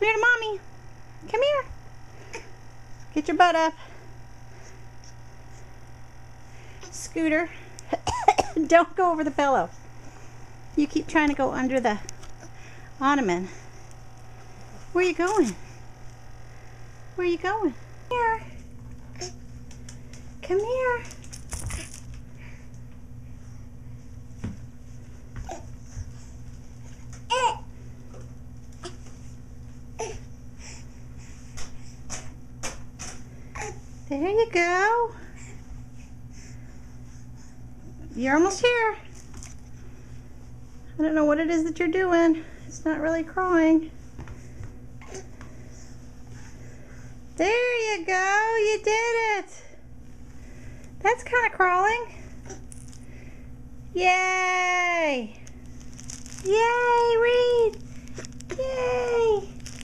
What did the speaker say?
Come here to mommy. Come here. Get your butt up. Scooter. Don't go over the pillow. You keep trying to go under the ottoman. Where are you going? Where are you going? Here. Come here. There you go. You're almost here. I don't know what it is that you're doing. It's not really crawling. There you go. You did it. That's kind of crawling. Yay. Yay!